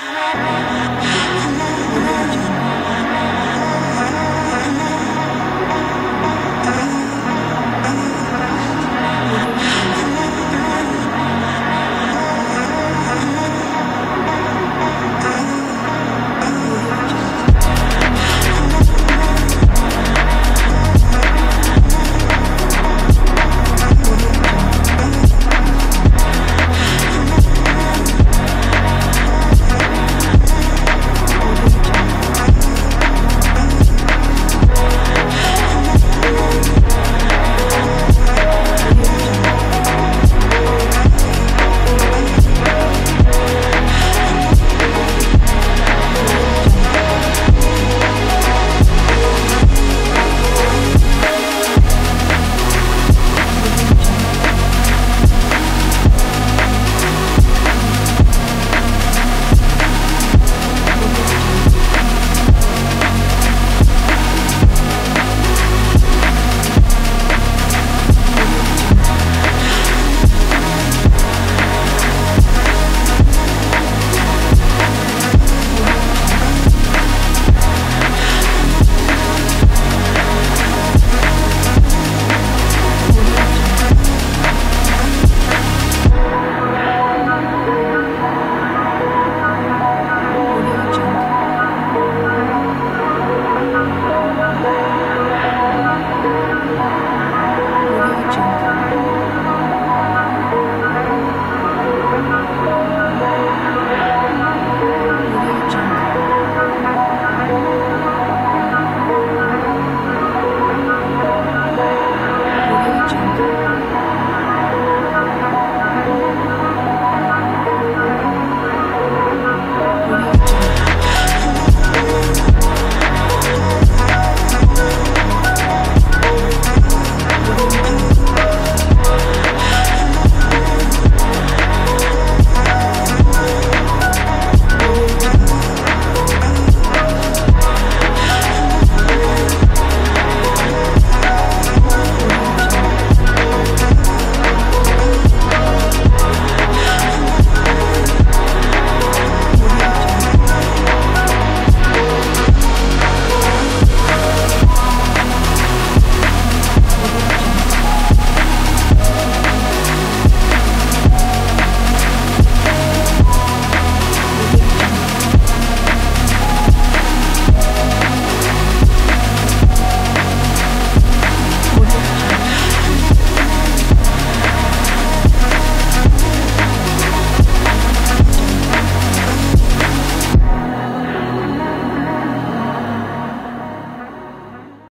Bye.